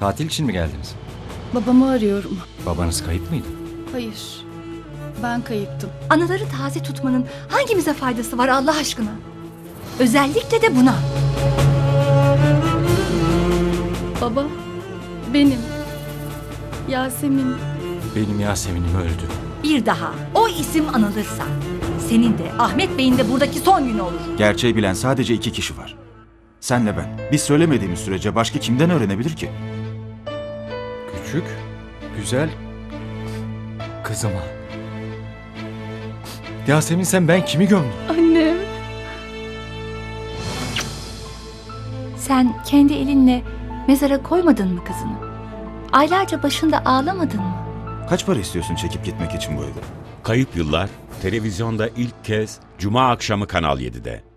Tatil için mi geldiniz? Babamı arıyorum. Babanız kayıp mıydı? Hayır. Ben kayıptım. Anıları taze tutmanın hangimize faydası var Allah aşkına? Özellikle de buna. Baba, benim. Yasemin. Benim Yasemin'im öldü. Bir daha o isim anılırsa senin de Ahmet Bey'in de buradaki son günü olur. Gerçeği bilen sadece iki kişi var. Senle ben. Biz söylemediğimiz sürece başka kimden öğrenebilir ki? Küçük, güzel kızıma. Yasemin sen ben kimi gömdün? Annem. Sen kendi elinle mezara koymadın mı kızını? Aylarca başında ağlamadın mı? Kaç para istiyorsun çekip gitmek için bu evde? Kayıp Yıllar televizyonda ilk kez Cuma akşamı Kanal 7'de.